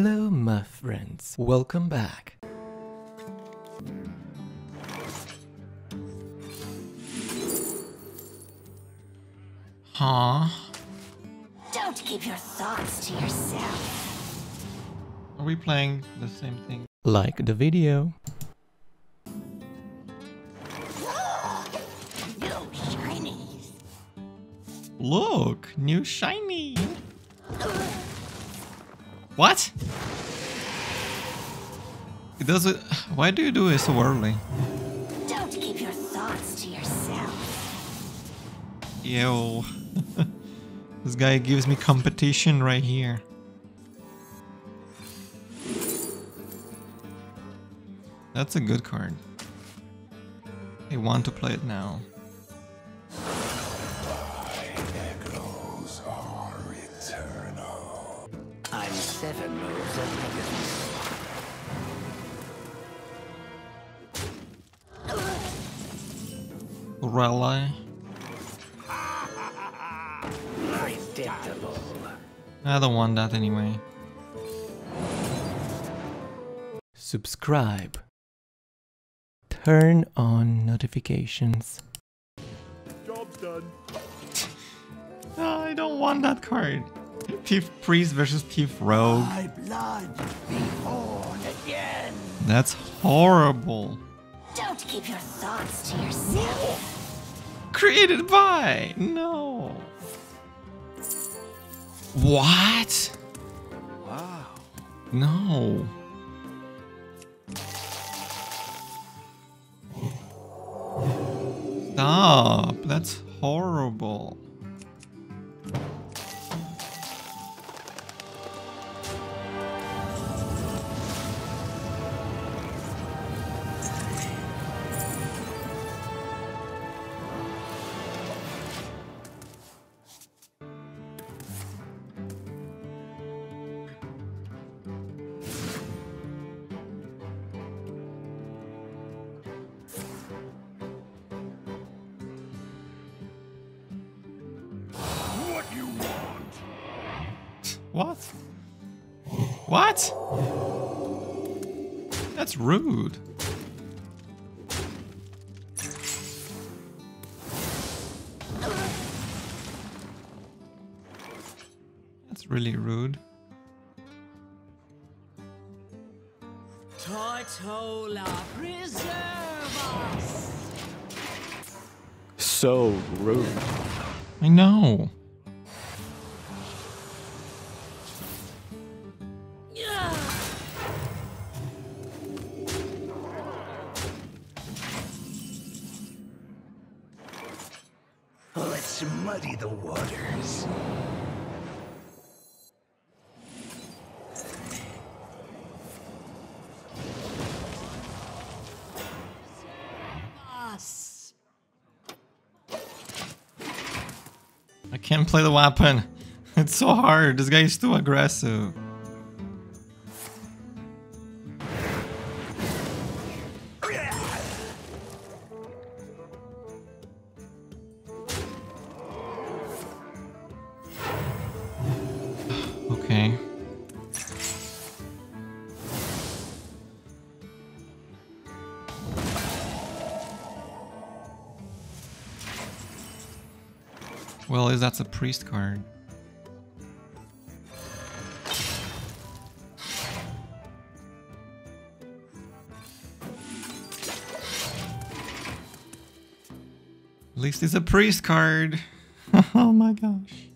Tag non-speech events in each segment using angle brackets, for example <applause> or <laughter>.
Hello, my friends. Welcome back. Huh? Don't keep your thoughts to yourself. Are we playing the same thing? Like the video. <gasps> No shinies. Look, new shiny. <laughs> What? It does it. Why do you do it so early? Don't keep your thoughts to yourself. Yo. <laughs> this guy gives me competition right here. That's a good card. I want to play it now. Rally. Predictable. I don't want that anyway. Subscribe. Turn on notifications. No, <laughs> oh, I don't want that card. Thief Priest versus Thief Rogue. My blood be born again. That's horrible. Don't keep your thoughts to yourself. Created by. No. What? Wow. No. Stop. That's horrible. What? What? That's rude. That's really rude. Tortola, preserve us! So rude. I know. I can't play the weapon. <laughs> It's so hard. This guy is too aggressive. That's a priest card? At least it's a priest card. <laughs> oh my gosh.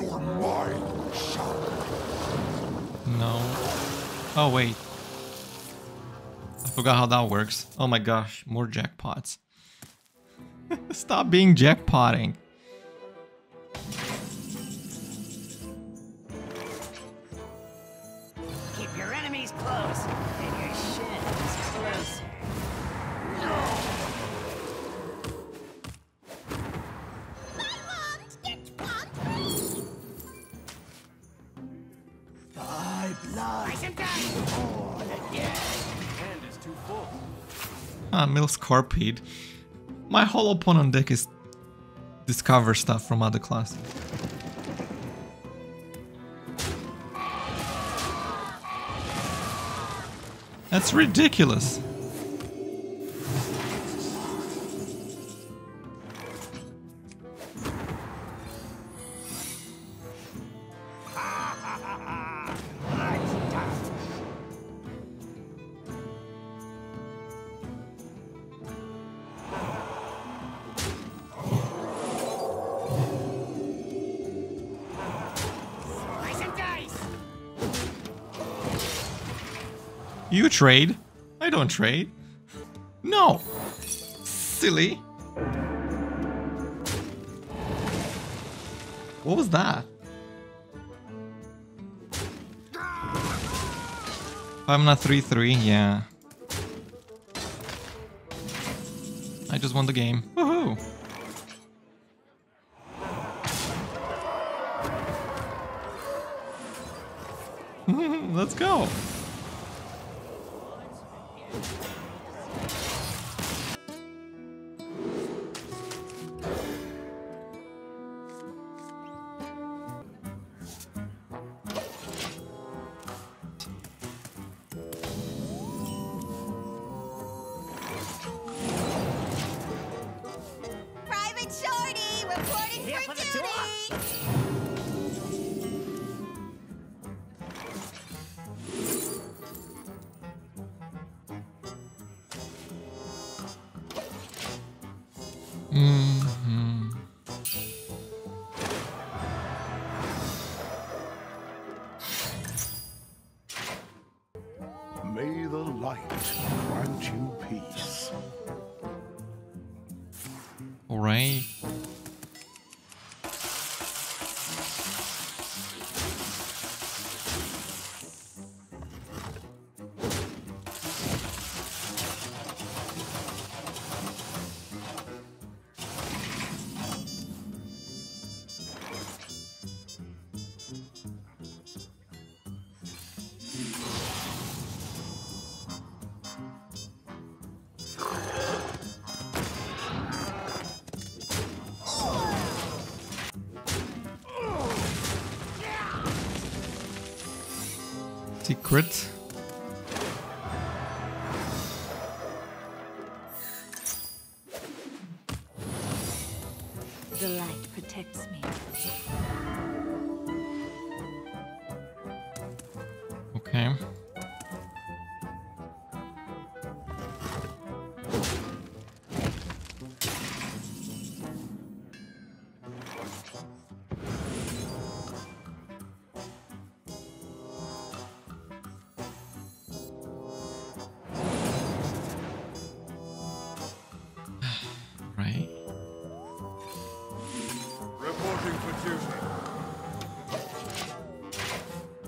Your mind shall No. Oh, wait. Forgot how that works. Oh my gosh, more jackpots. <laughs> Stop being jackpotting. Keep your enemies close and your shins closer. Mill Scorpede. My whole opponent deck is discover stuff from other classes. That's ridiculous. You trade? I don't trade. No. Silly. What was that? I'm not 3-3, yeah. I just won the game. Woohoo! <laughs> Let's go. Mhm. Secret.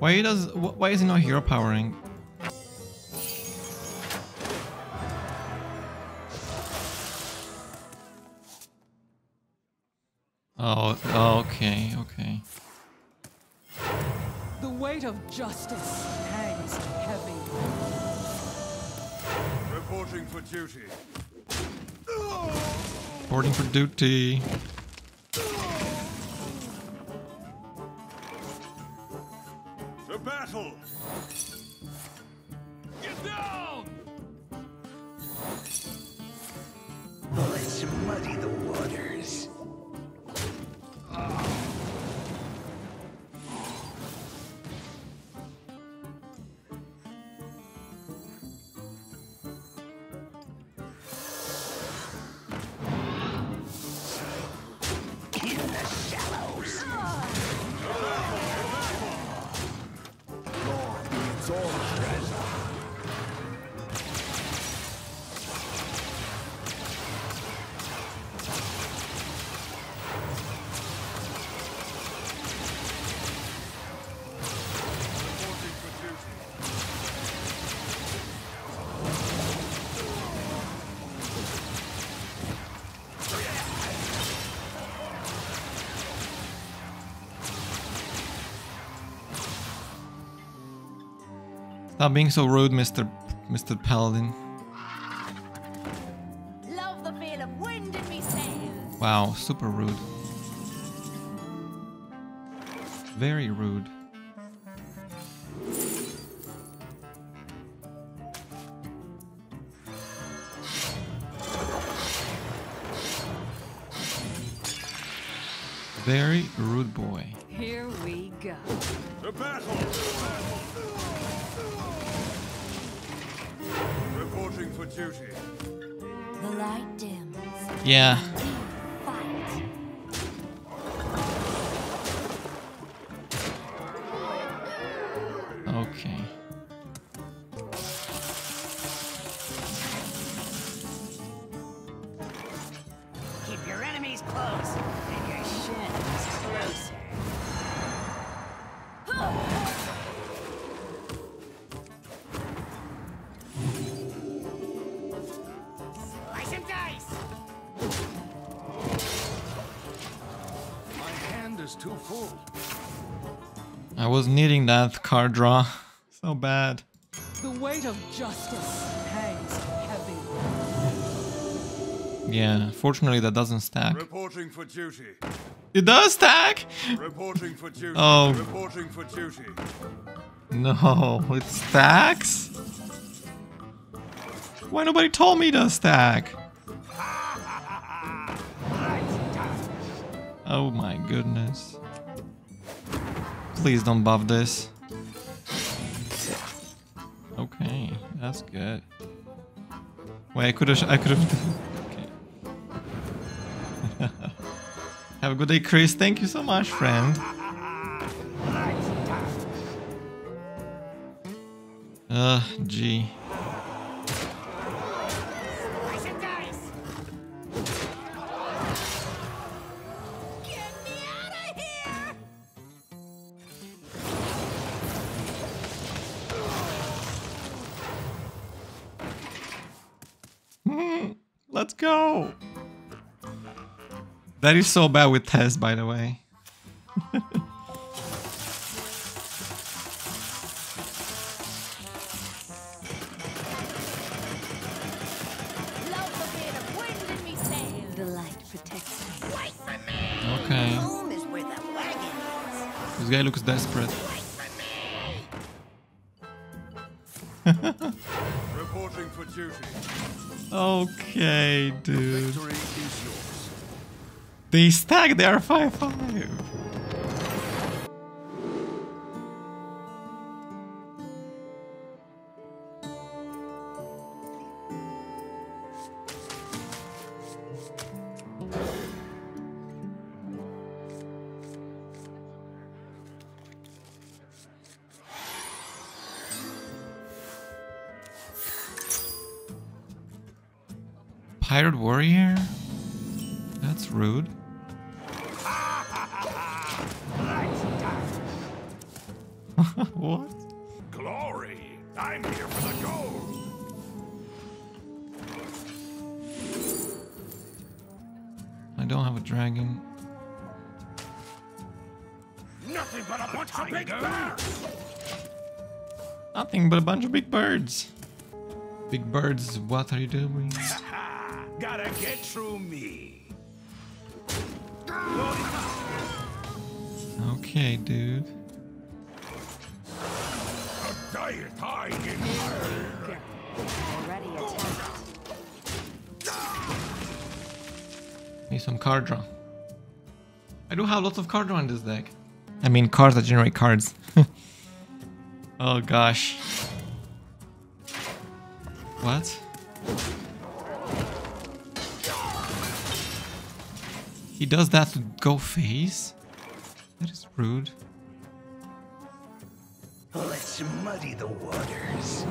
Why does why is he not hero powering? Oh, okay, okay. The weight of justice hangs heavy. Reporting for duty. Boarding for duty. Stop being so rude, Mr. Mr. Paladin. Love the feel of wind in me sails. Wow, super rude. Very rude. Very rude boy. Here we go. To battle! Reporting for duty. The light dims. Yeah, okay. Keep your enemies close I was needing that card draw. So bad. The weight of justice hangs heavy. Yeah, fortunately that doesn't stack. Reporting for duty. It does stack! Reporting for duty. Oh. Reporting for duty. No, it stacks? Why nobody told me to stack? Oh my goodness. Please don't buff this. Okay, that's good. Wait, I could have. I could have. <laughs> okay. <laughs> Have a good day, Chris. Thank you so much, friend. Ugh, gee. Let's go. That is so bad with Tess, by the way. Love a bit of wind in me sails. The light protects me. Wait for me! Okay. Home is where the wagon is. This guy looks desperate. <laughs> Wait for me! Reporting for duty. Okay, dude. Victory is yours. They stack, they are 5-5. Pirate warrior? That's rude. <laughs> what? Glory! I'm here for the gold! I don't have a dragon. Nothing but a bunch of big bears! Nothing but a bunch of big birds. Big birds, what are you doing? <laughs> Ha! Gotta get through me. Okay, dude. A diet I inherit. Already attacked. Need some card draw. I do have lots of card draw in this deck. I mean cards that generate cards. <laughs> oh gosh. What? He does that to go face? That is rude. Let's muddy the waters.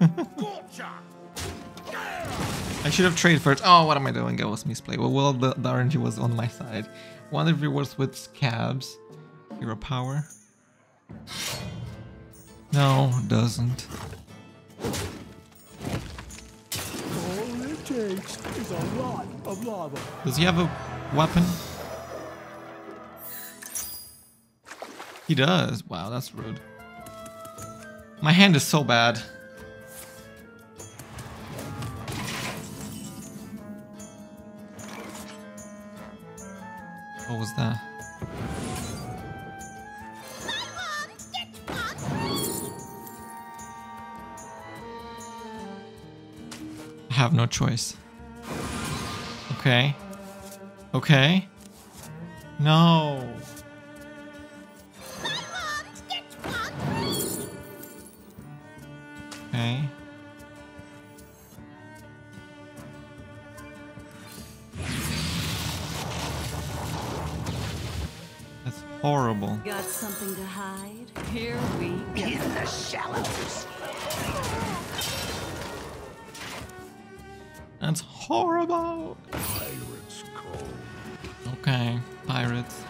<laughs> I should have traded first. Oh, what am I doing? I was misplay. Well, well the, the RNG was on my side. One of it was with Scabbs. Hero power. No, doesn't. takes is a lot of lava. Does he have a weapon? He does. Wow, that's rude. My hand is so bad. What was that? Have no choice. Okay. Okay. No. Okay. That's horrible. Got something to hide? Here we go. In the shallows. That's horrible. Pirates. Okay, pirates.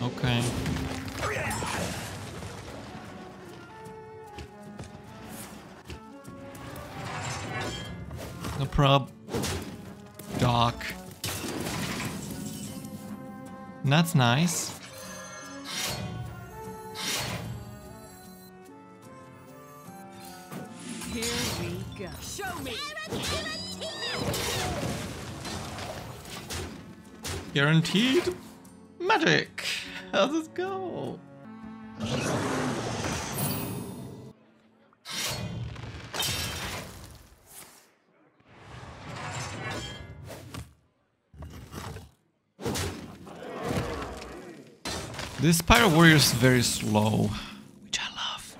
Okay. No prob. Dock. That's nice. Guaranteed magic. How's this go? This Pirate Warrior is very slow, which I love.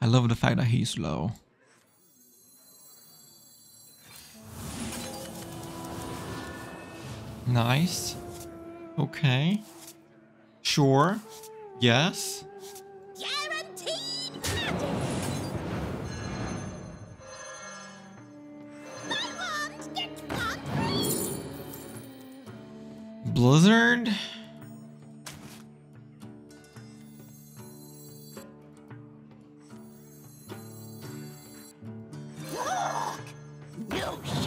I love the fact that he's slow. Nice. Okay. Sure. Yes. Guaranteed Blizzard? Shinies.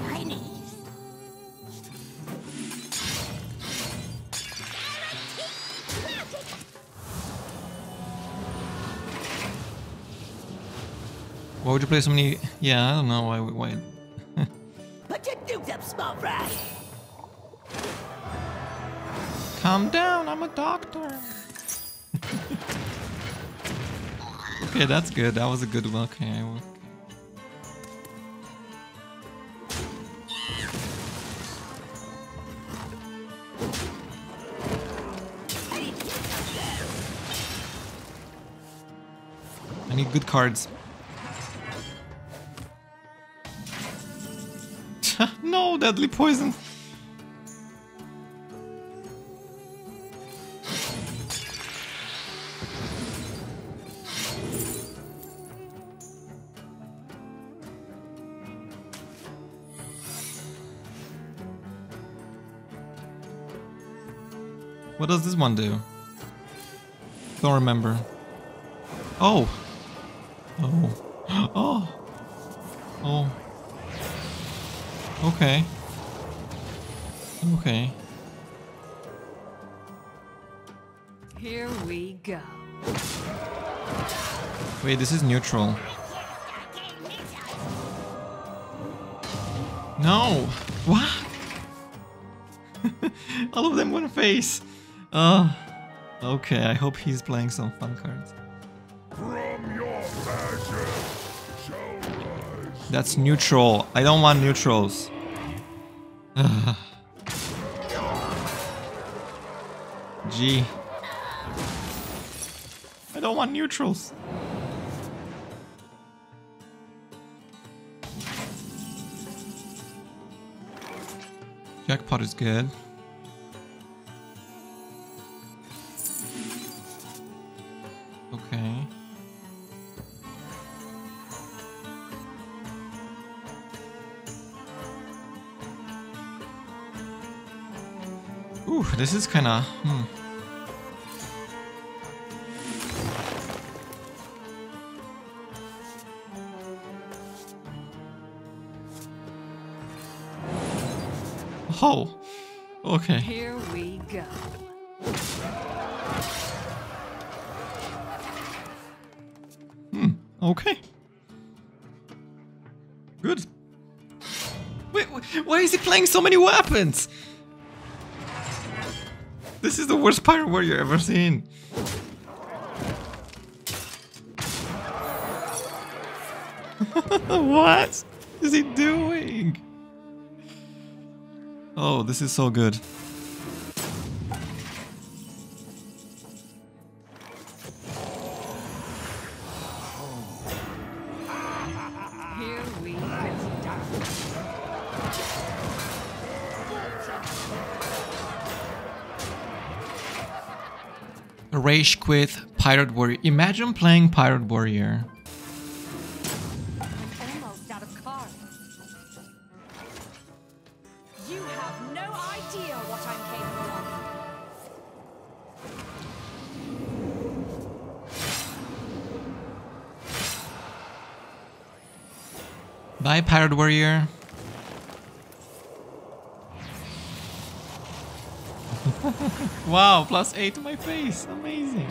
Why would you play so many? Yeah, I don't know why. Why? Put your up, small fry. Calm down. I'm a doctor. <laughs> okay, that's good. That was a good one. Okay. I will- I need good cards. No, deadly poison. What does this one do? Don't remember. Oh. Oh. <gasps> Oh. Oh. Okay. Okay. Here we go. Wait, this is neutral. No! What? <laughs> All of them one face. Uh, okay, I hope he's playing some fun cards. From your shall rise. That's neutral. I don't want neutrals. <sighs> Ugh. I don't want neutrals. Jackpot is good. This is kind of. Hmm. Oh, okay. Here we go. Hmm, Okay. Good. Wait, wh- why is he playing so many weapons? This is the worst pirate warrior you've ever seen. <laughs> what is he doing? Oh, this is so good. Rage quit Pirate Warrior. Imagine playing Pirate Warrior. Bye, Pirate out wow, plus 8 to my face. Amazing.